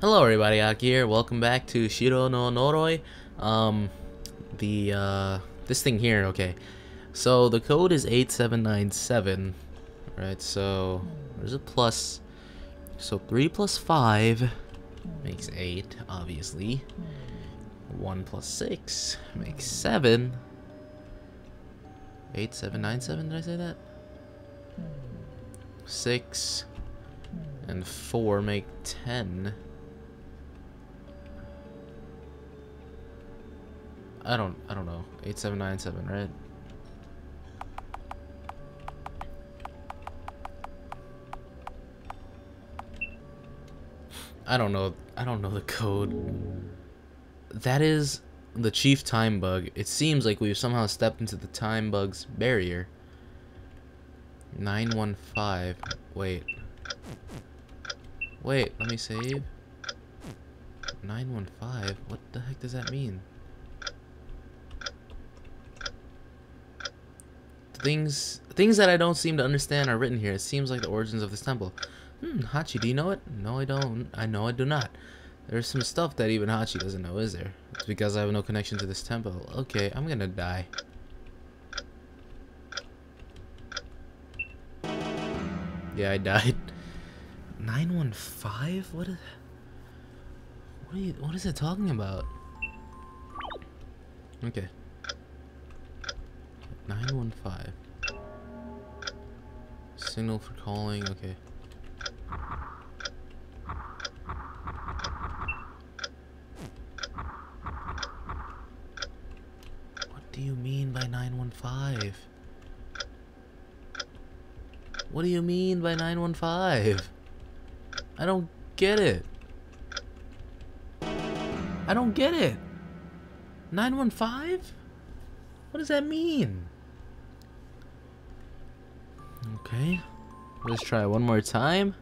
Hello everybody, Aki here. Welcome back to Shiro no Noroi. Um, the, uh, this thing here, okay. So the code is 8797. Right, so there's a plus. So 3 plus 5 makes 8, obviously. 1 plus 6 makes 7. 8797, did I say that? 6 and 4 make 10. I don't I don't know. 8797, right? I don't know. I don't know the code. That is the chief time bug. It seems like we've somehow stepped into the time bug's barrier. 915. Wait. Wait, let me save. 915? What the heck does that mean? Things things that I don't seem to understand are written here. It seems like the origins of this temple. Hmm, Hachi, do you know it? No, I don't. I know I do not. There's some stuff that even Hachi doesn't know, is there? It's because I have no connection to this temple. Okay, I'm gonna die. Yeah, I died. 915? What is... What are you... What is it talking about? Okay. 915. Signal for calling, okay. What do you mean by 915? What do you mean by 915? I don't get it. I don't get it. 915? What does that mean? Okay. Let's try one more time.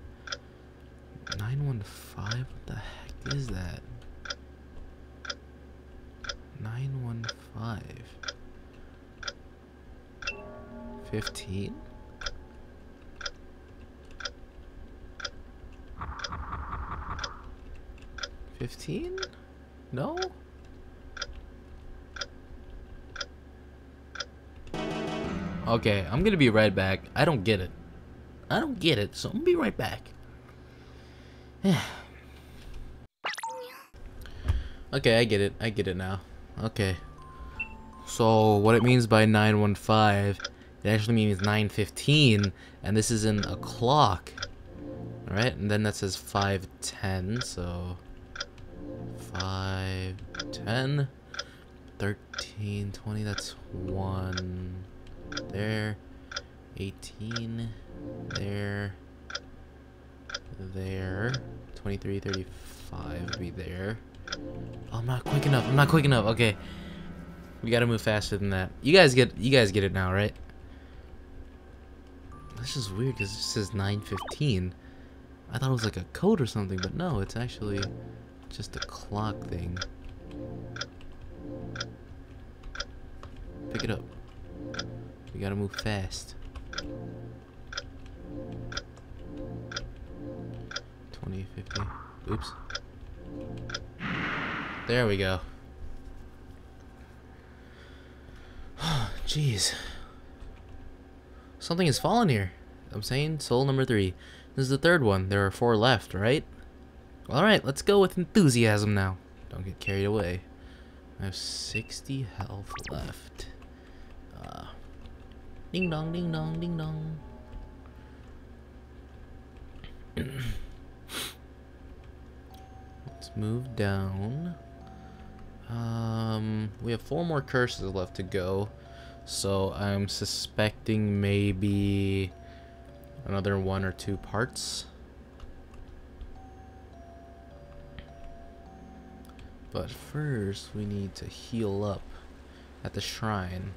915? What the heck is that? 915. 15? Fifteen? No? Okay, I'm gonna be right back. I don't get it. I don't get it, so I'm gonna be right back. okay, I get it. I get it now. Okay. So, what it means by 915, it actually means 915, and this is in a clock. Alright, and then that says 510, so... 5, 10, 13, 20, that's 1 there, 18 there, there, 23, 35 would be there. Oh, I'm not quick enough. I'm not quick enough. Okay. We gotta move faster than that. You guys get you guys get it now, right? This is weird because it says 915. I thought it was like a code or something, but no, it's actually just a clock thing. Pick it up. We gotta move fast. 20, 50. Oops. There we go. Jeez. Something has fallen here. I'm saying soul number three. This is the third one. There are four left, right? Alright, let's go with enthusiasm now. Don't get carried away. I have 60 health left. Uh, ding dong, ding dong, ding dong. let's move down. Um, we have four more curses left to go. So I'm suspecting maybe another one or two parts. But first, we need to heal up at the shrine.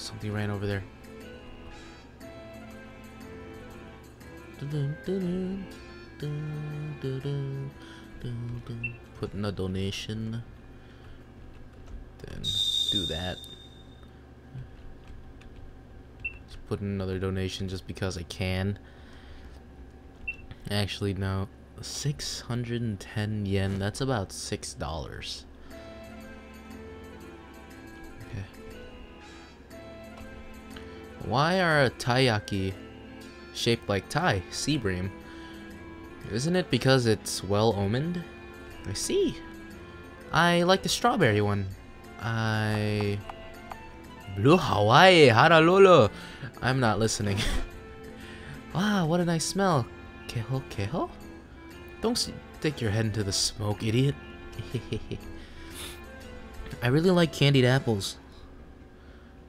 Something ran over there. Put in a donation. Then do that. Just put in another donation just because I can. Actually, no. 610 yen. That's about $6. Why are taiyaki shaped like tai, sea bream? Isn't it because it's well omened? I see. I like the strawberry one. I... Blue Hawaii, Haralolo. I'm not listening. wow, what a nice smell. Keho keho? Don't stick your head into the smoke, idiot. I really like candied apples.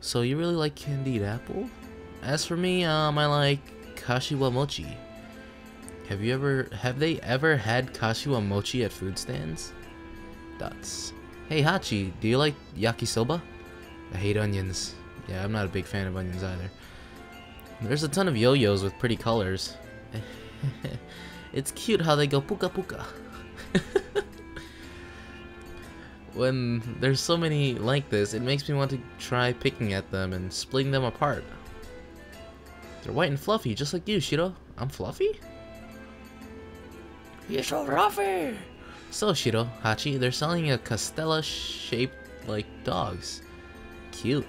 So you really like candied apple? As for me, um, I like kashiwa mochi. Have you ever, have they ever had kashiwa mochi at food stands? Dots. Hey Hachi, do you like yakisoba? I hate onions. Yeah, I'm not a big fan of onions either. There's a ton of yo-yos with pretty colors. it's cute how they go puka puka. when there's so many like this, it makes me want to try picking at them and splitting them apart. They're white and fluffy, just like you, Shiro. I'm fluffy? You're so fluffy! So, Shiro, Hachi, they're selling a Castella shaped like dogs. Cute.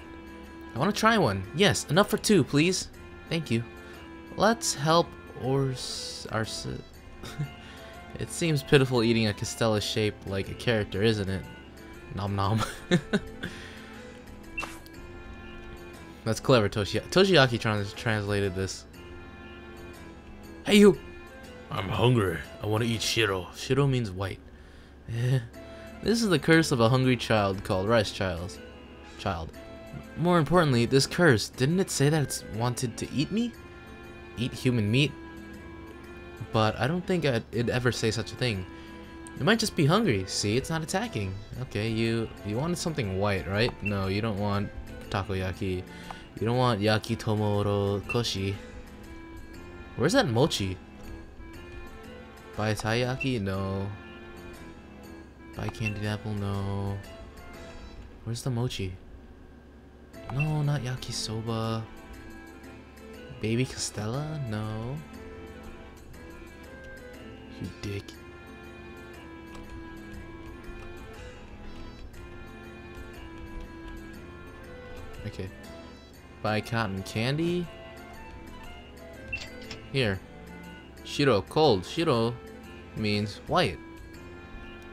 I want to try one. Yes, enough for two, please. Thank you. Let's help Ors... Ars... it seems pitiful eating a Castella shaped like a character, isn't it? Nom nom. That's clever, Toshiaki. Toshiaki trans translated this. Hey you! I'm hungry. I want to eat Shiro. Shiro means white. Eh. This is the curse of a hungry child called Rice Child. Child. More importantly, this curse, didn't it say that it's wanted to eat me? Eat human meat? But I don't think I'd, it'd ever say such a thing. It might just be hungry. See, it's not attacking. Okay, you you wanted something white, right? No, you don't want takoyaki. You don't want yakitomoro koshi. Where's that mochi? Buy taiyaki? No. Buy candied apple? No. Where's the mochi? No, not yakisoba. Baby Castella? No. You dick. Okay. Buy cotton candy. Here. Shiro, cold. Shiro means white.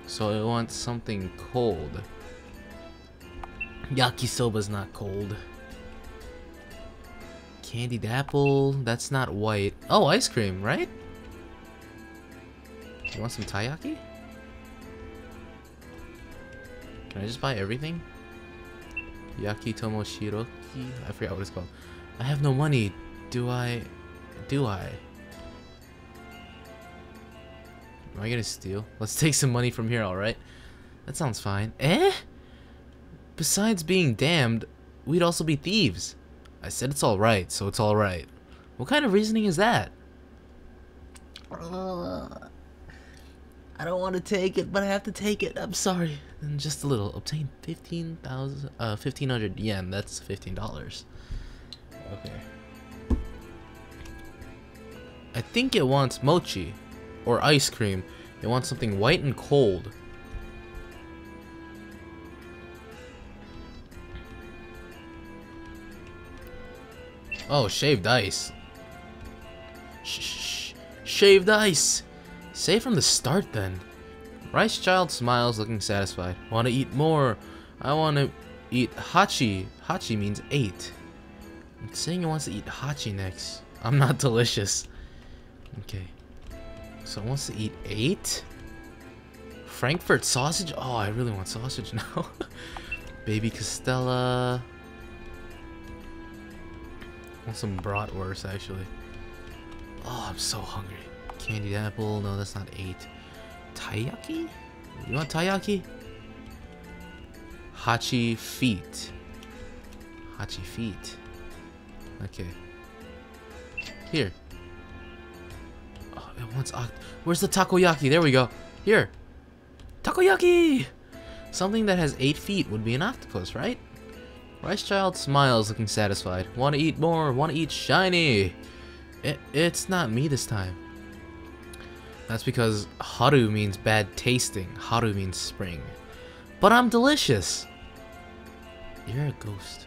So I want something cold. Yakisoba's not cold. Candied apple, that's not white. Oh, ice cream, right? You want some taiyaki? Can I just buy everything? Yakitomo Shiroki? I forgot what it's called. I have no money. Do I? Do I? Am I gonna steal? Let's take some money from here, alright? That sounds fine. Eh? Besides being damned, we'd also be thieves. I said it's alright, so it's alright. What kind of reasoning is that? I don't want to take it, but I have to take it. I'm sorry. And just a little. Obtain 15,000, uh, 1,500 yen. That's $15. Okay. I think it wants mochi or ice cream. It wants something white and cold. Oh, shaved ice. Shh, shh, shaved ice. Say from the start then. Rice Child smiles, looking satisfied. Want to eat more? I want to eat hachi. Hachi means eight. It's saying he wants to eat hachi next. I'm not delicious. Okay. So wants to eat eight? Frankfurt sausage? Oh, I really want sausage now. Baby Castella. Want some bratwurst, actually. Oh, I'm so hungry. Candied apple. No, that's not eight. Taiyaki? You want taiyaki? Hachi feet. Hachi feet. Okay. Here. Oh, it wants Where's the takoyaki? There we go. Here. Takoyaki! Something that has eight feet would be an octopus, right? Rice Child smiles, looking satisfied. Want to eat more? Want to eat shiny? It, it's not me this time. That's because haru means bad tasting. Haru means spring. But I'm delicious. You're a ghost.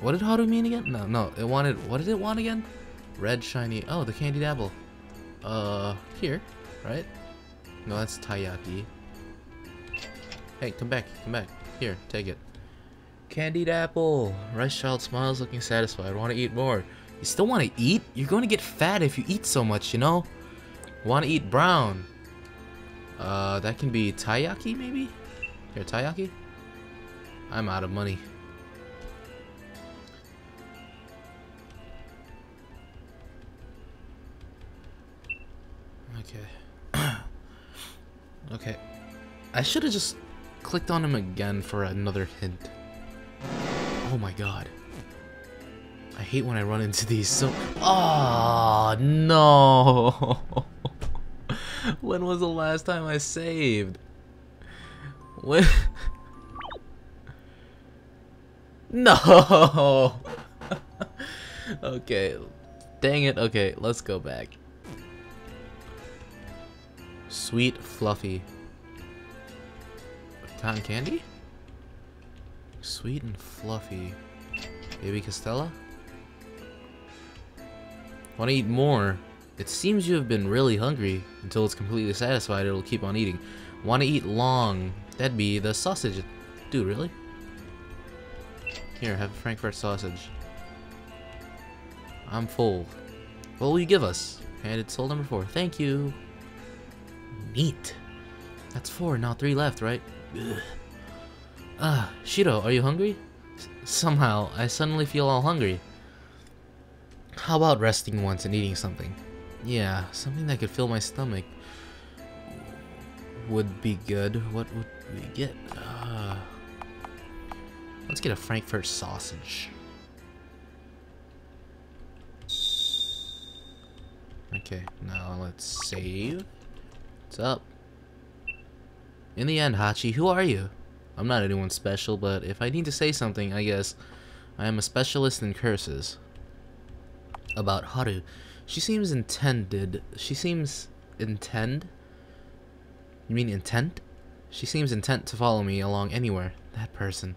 What did haru mean again? No, no. It wanted. What did it want again? Red shiny. Oh, the candied apple. Uh, here, right? No, that's taiyaki. Hey, come back, come back. Here, take it. Candied apple. Rice child smiles, looking satisfied. Want to eat more? You still want to eat? You're going to get fat if you eat so much, you know? Want to eat brown? Uh, that can be taiyaki, maybe? Here, taiyaki? I'm out of money. Okay. okay. I should have just clicked on him again for another hint. Oh my god. I hate when I run into these so- Oh, no! when was the last time I saved? When- No! okay. Dang it. Okay, let's go back. Sweet Fluffy. Cotton candy? Sweet and fluffy. Baby Castella? Want to eat more? It seems you have been really hungry. Until it's completely satisfied, it'll keep on eating. Want to eat long? That'd be the sausage. Dude, really? Here, have a Frankfurt sausage. I'm full. What will you give us? And it's soul number four. Thank you. Neat. That's four, now three left, right? Ah, Shiro, are you hungry? S somehow, I suddenly feel all hungry. How about resting once and eating something? Yeah, something that could fill my stomach would be good. What would we get? Uh, let's get a Frankfurt sausage. Okay, now let's save. What's up? In the end, Hachi, who are you? I'm not anyone special, but if I need to say something, I guess I am a specialist in curses. About Haru. She seems intended. She seems intend? You mean intent? She seems intent to follow me along anywhere. That person.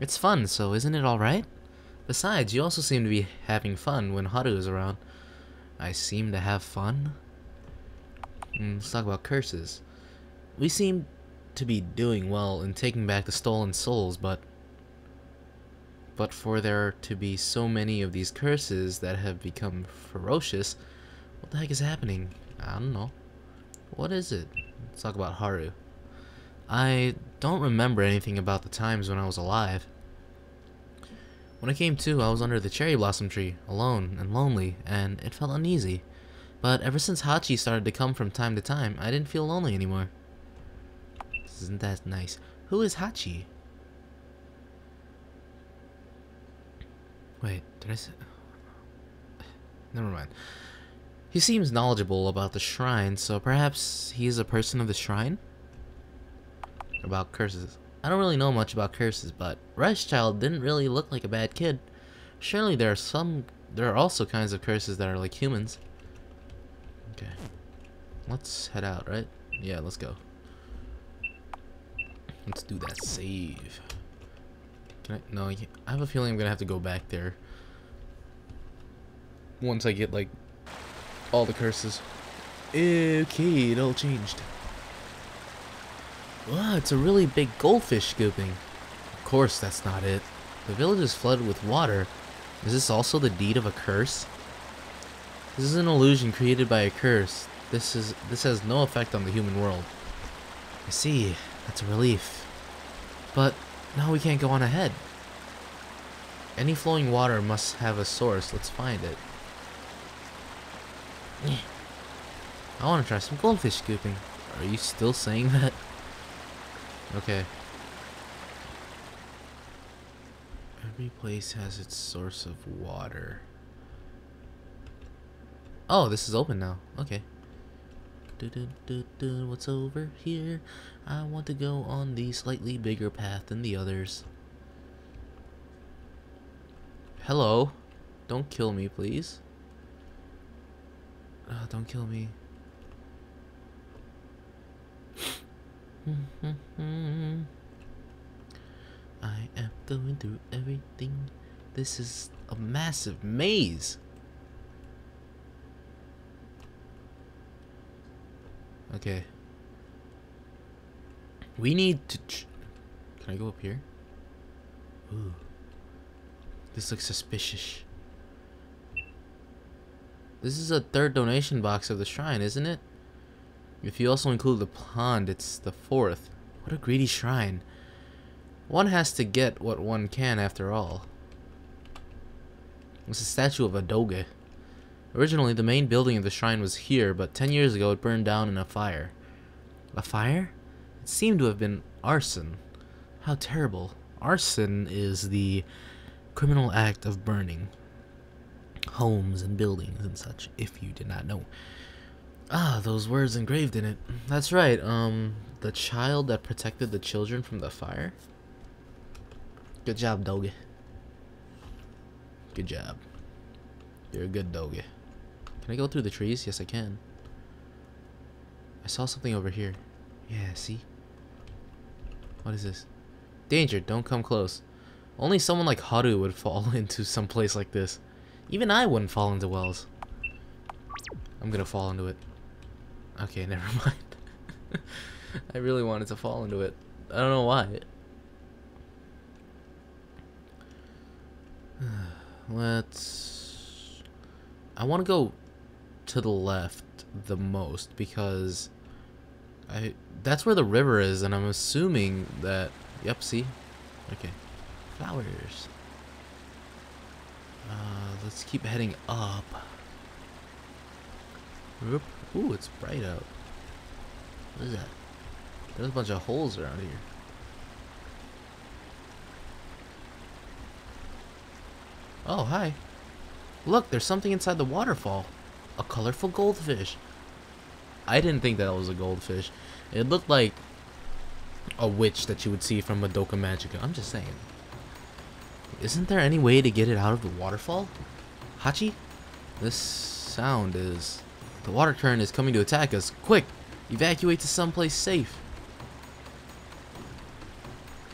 It's fun, so isn't it alright? Besides, you also seem to be having fun when Haru is around. I seem to have fun? Mm, let's talk about curses. We seem to be doing well in taking back the stolen souls, but but for there to be so many of these curses that have become ferocious, what the heck is happening? I don't know. What is it? Let's talk about Haru. I don't remember anything about the times when I was alive. When I came to, I was under the cherry blossom tree, alone and lonely, and it felt uneasy. But ever since Hachi started to come from time to time, I didn't feel lonely anymore. Isn't that nice? Who is Hachi? Wait, did I say... Never mind. He seems knowledgeable about the shrine, so perhaps he is a person of the shrine? About curses. I don't really know much about curses, but Rice Child didn't really look like a bad kid. Surely there are some... There are also kinds of curses that are like humans. Okay. Let's head out, right? Yeah, let's go. Let's do that save. Can I? No, I have a feeling I'm gonna have to go back there. Once I get, like, all the curses. Okay, it all changed. Wow, it's a really big goldfish scooping. Of course that's not it. The village is flooded with water. Is this also the deed of a curse? This is an illusion created by a curse. This is this has no effect on the human world. I see. That's a relief. But now we can't go on ahead. Any flowing water must have a source. Let's find it. I want to try some goldfish scooping. Are you still saying that? Okay. Every place has its source of water. Oh, this is open now. Okay. What's over here? I want to go on the slightly bigger path than the others. Hello? Don't kill me, please. Oh, don't kill me. I am going through everything. This is a massive maze. Okay. We need to. Can I go up here? Ooh. This looks suspicious. This is a third donation box of the shrine, isn't it? If you also include the pond, it's the fourth. What a greedy shrine. One has to get what one can after all. It's a statue of a doge. Originally, the main building of the shrine was here, but 10 years ago it burned down in a fire. A fire? It seemed to have been arson. How terrible. Arson is the criminal act of burning homes and buildings and such, if you did not know. Ah, those words engraved in it. That's right, um, the child that protected the children from the fire? Good job, Doge. Good job. You're a good Doge. Can I go through the trees? Yes, I can. I saw something over here. Yeah, see? What is this? Danger, don't come close. Only someone like Haru would fall into some place like this. Even I wouldn't fall into wells. I'm gonna fall into it. Okay, never mind. I really wanted to fall into it. I don't know why. Let's... I want to go to the left the most because I that's where the river is and I'm assuming that yep see okay flowers uh, let's keep heading up Oop. Ooh, it's bright out. What is that? There's a bunch of holes around here. Oh, hi. Look, there's something inside the waterfall. A colorful goldfish. I didn't think that was a goldfish. It looked like a witch that you would see from Madoka Magica. I'm just saying. Isn't there any way to get it out of the waterfall? Hachi? This sound is... The water current is coming to attack us. Quick! Evacuate to someplace safe.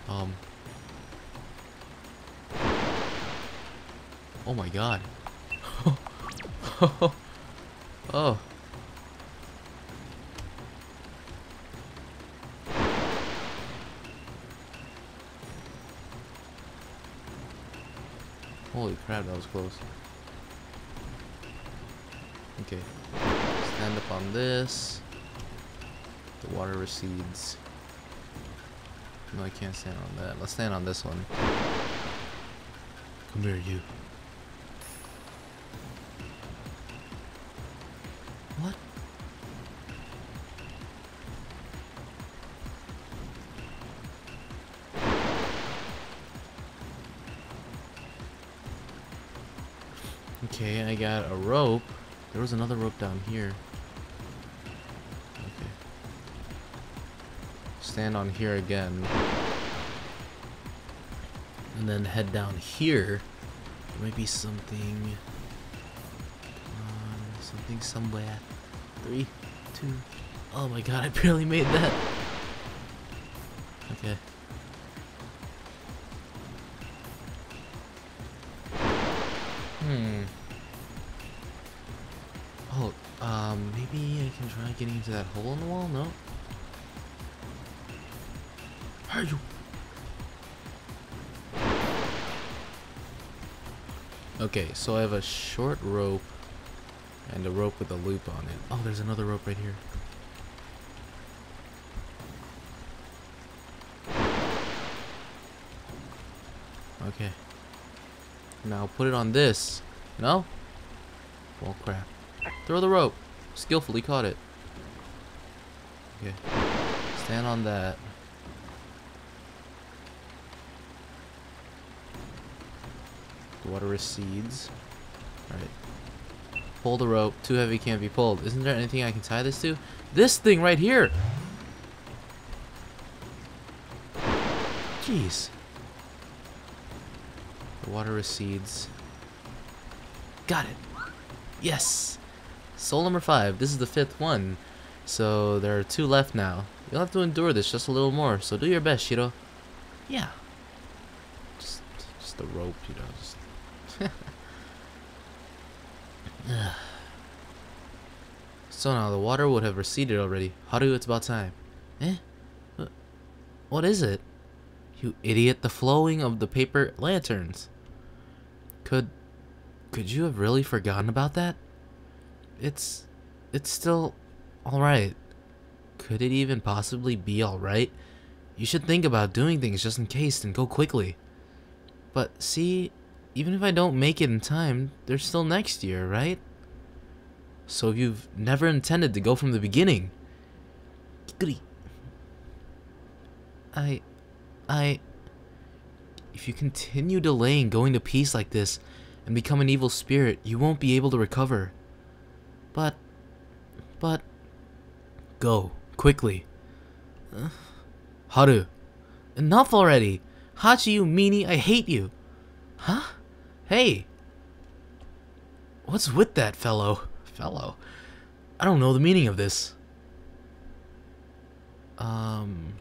Um... Oh my god. oh. Holy crap, that was close. Okay. Stand up on this. The water recedes. No, I can't stand on that. Let's stand on this one. Come here, you. Okay, I got a rope. There was another rope down here. Okay. Stand on here again. And then head down here. There might be something. Um, something somewhere. Three, two. Oh my god, I barely made that. Okay. Into that hole in the wall? No? Are you? Okay, so I have a short rope and a rope with a loop on it. Oh, there's another rope right here. Okay. Now put it on this. No? Well, crap. Throw the rope. Skillfully caught it. Okay. Stand on that. The water recedes. Alright. Pull the rope. Too heavy can't be pulled. Isn't there anything I can tie this to? This thing right here! Jeez. The water recedes. Got it. Yes. Soul number five. This is the fifth one. So there are two left now. You'll have to endure this just a little more, so do your best, Shiro. Yeah. Just, just the rope, you know. Just so now the water would have receded already. Haru, it's about time. Eh? What is it? You idiot, the flowing of the paper lanterns. Could could you have really forgotten about that? It's it's still alright. Could it even possibly be alright? You should think about doing things just in case and go quickly. But see, even if I don't make it in time, there's still next year, right? So you've never intended to go from the beginning. I... I... If you continue delaying going to peace like this and become an evil spirit, you won't be able to recover. But... But... Go. Quickly. Uh, Haru. Enough already! Hachi, you meanie, I hate you! Huh? Hey! What's with that fellow? Fellow? I don't know the meaning of this. Um...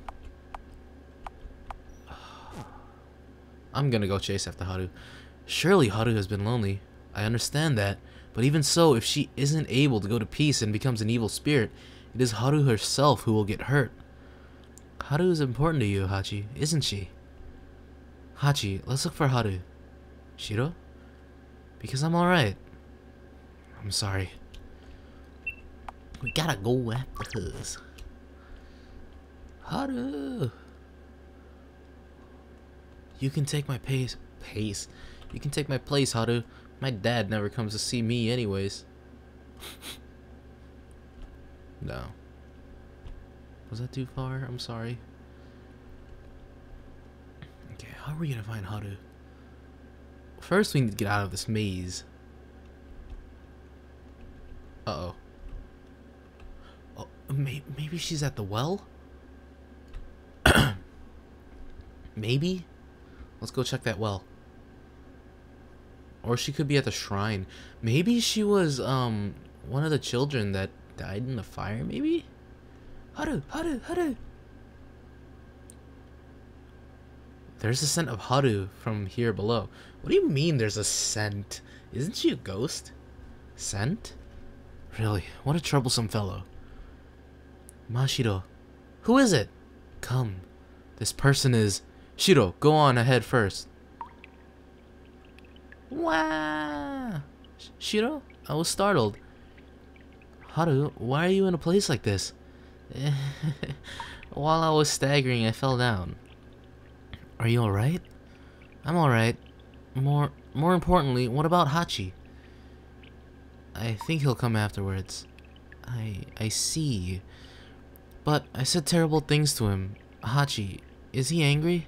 I'm gonna go chase after Haru. Surely Haru has been lonely. I understand that. But even so, if she isn't able to go to peace and becomes an evil spirit, it is Haru herself who will get hurt. Haru is important to you, Hachi, isn't she? Hachi, let's look for Haru. Shiro? Because I'm alright. I'm sorry. We gotta go after hers. Haru! You can take my pace. Pace? You can take my place, Haru. My dad never comes to see me anyways. no. Was that too far? I'm sorry. Okay, how are we gonna find Haru? First, we need to get out of this maze. Uh-oh. Oh, may maybe she's at the well? maybe? Let's go check that well. Or she could be at the shrine. Maybe she was, um, one of the children that died in the fire, maybe? Haru, Haru, Haru! There's a scent of Haru from here below. What do you mean there's a scent? Isn't she a ghost? Scent? Really, what a troublesome fellow. Mashiro. Who is it? Come. This person is... Shiro, go on ahead first. Wow! Shiro? I was startled. Haru, why are you in a place like this? While I was staggering, I fell down. Are you alright? I'm alright. More more importantly, what about Hachi? I think he'll come afterwards. I I see. But I said terrible things to him. Hachi, is he angry?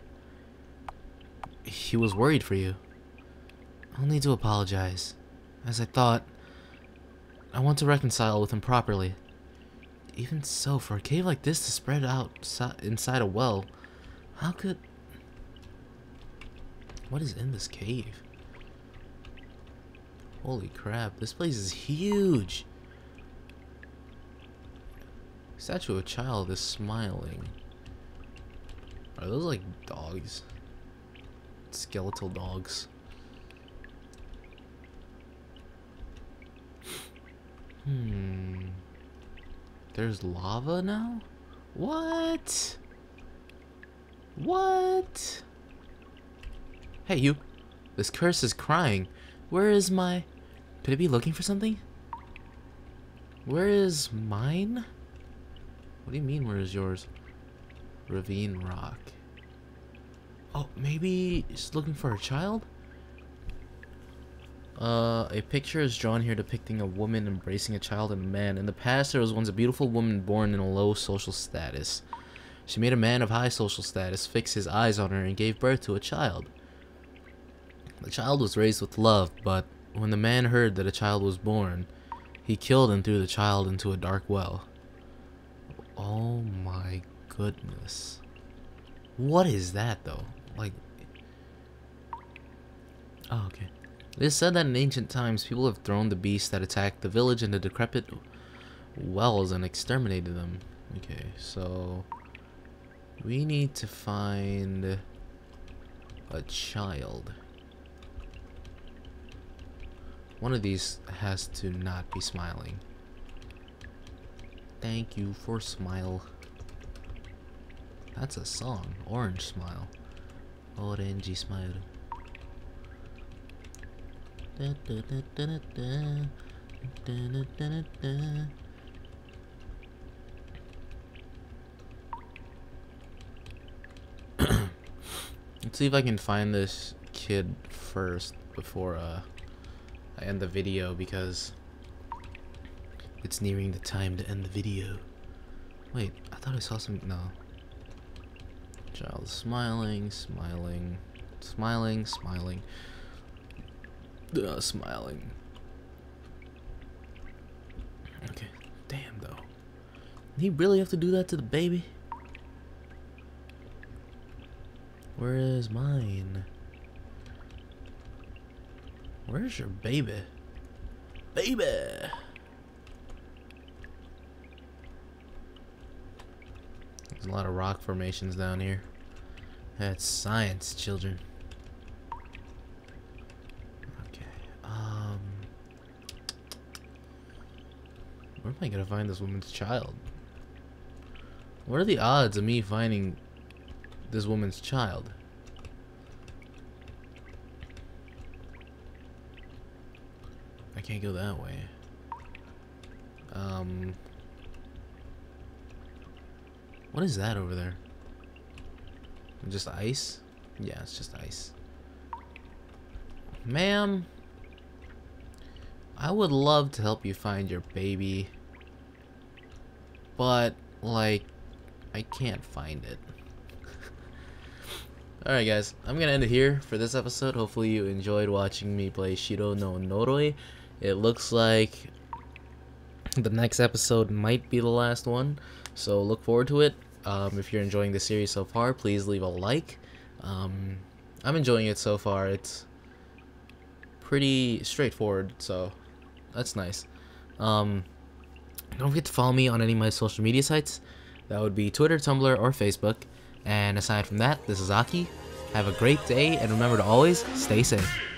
He was worried for you. I'll need to apologize. As I thought, I want to reconcile with him properly. Even so, for a cave like this to spread out inside a well, how could... What is in this cave? Holy crap, this place is huge! Statue of a child is smiling. Are those like dogs? Skeletal dogs. Hmm. There's lava now? What? What? Hey, you. This curse is crying. Where is my... Could it be looking for something? Where is mine? What do you mean, where is yours? Ravine Rock. Oh, maybe it's looking for a child? Uh, a picture is drawn here depicting a woman embracing a child and a man. In the past, there was once a beautiful woman born in a low social status. She made a man of high social status fix his eyes on her and gave birth to a child. The child was raised with love, but when the man heard that a child was born, he killed and threw the child into a dark well. Oh my goodness. What is that though? Like... Oh, okay. It is said that in ancient times, people have thrown the beasts that attacked the village into decrepit wells and exterminated them. Okay, so we need to find a child. One of these has to not be smiling. Thank you for smile. That's a song. Orange smile. Orange smile. Let's see if I can find this kid first before uh, I end the video because it's nearing the time to end the video. Wait, I thought I saw some. No. Child smiling, smiling, smiling, smiling. Uh, smiling. Okay. Damn, though. Did he really have to do that to the baby? Where is mine? Where's your baby? Baby! There's a lot of rock formations down here. That's science, children. Okay. Um. Where am I gonna find this woman's child? What are the odds of me finding this woman's child? I can't go that way. Um. What is that over there? Just ice? Yeah, it's just ice. Ma'am, I would love to help you find your baby, but, like, I can't find it. Alright guys, I'm gonna end it here for this episode. Hopefully you enjoyed watching me play Shiro no Noroi. It looks like the next episode might be the last one, so look forward to it. Um, if you're enjoying the series so far, please leave a like. Um, I'm enjoying it so far. It's pretty straightforward, so that's nice. Um, don't forget to follow me on any of my social media sites. That would be Twitter, Tumblr, or Facebook. And aside from that, this is Aki. Have a great day, and remember to always stay safe.